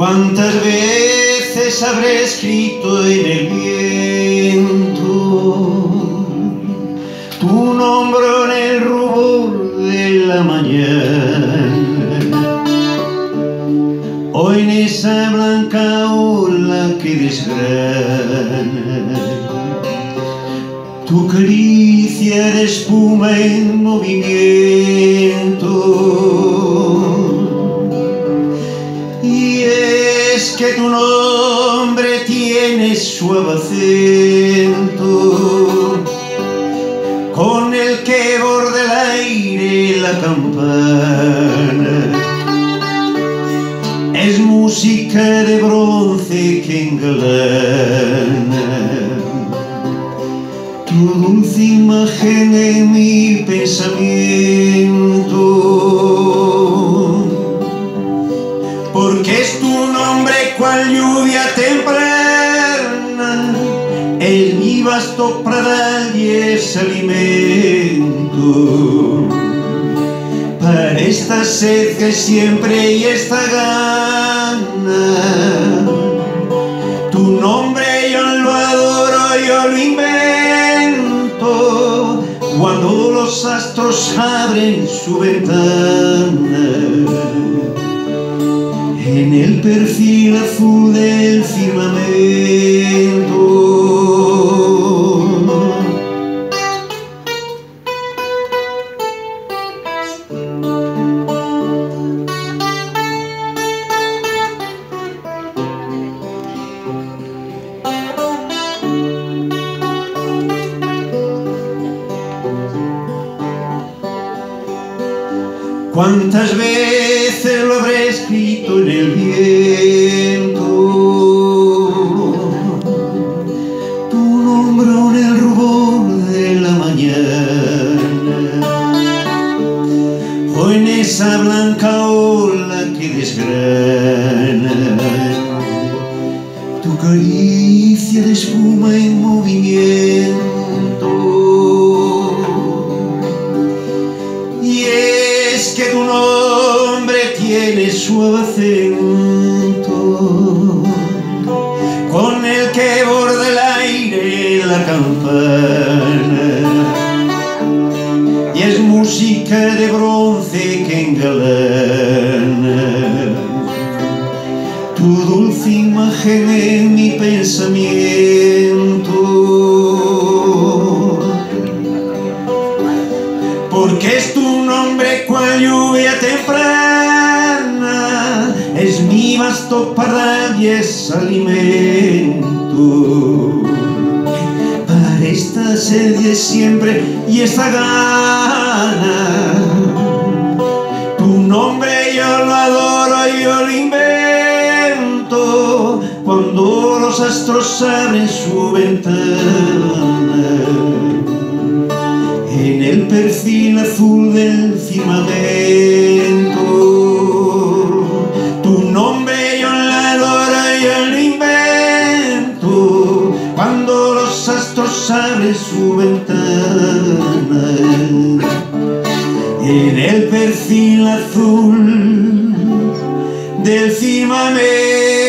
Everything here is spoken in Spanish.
¿Cuántas veces habré escrito en el bien? Hoy en esa blanca ola que desgrana tu caricia de espuma en movimiento. Y es que tu nombre tiene suave acento con el que borde el aire la campana música de bronce que engalana tu dulce imagen en mi pensamiento. Porque es tu nombre cual lluvia temprana es mi vasto pradal y es alimento esta sed que siempre y esta gana tu nombre yo lo adoro yo lo invento cuando los astros abren su ventana en el perfil azul del firmamento. ¿Cuántas veces lo habré escrito en el viento? Tu nombre en el rubor de la mañana. O en esa blanca ola que desgrana. Tu caricia de espuma en movimiento que tu nombre tiene suave acento con el que borda el aire la campana. Y es música de bronce que engalana. Tu dulce imagen en mi pensamiento parral y es alimento para esta sed siempre y esta gana. Tu nombre yo lo adoro, yo lo invento cuando los astros abren su ventana en el perfil azul del firmamento. Abren su ventana. En el perfil azul del firmamento.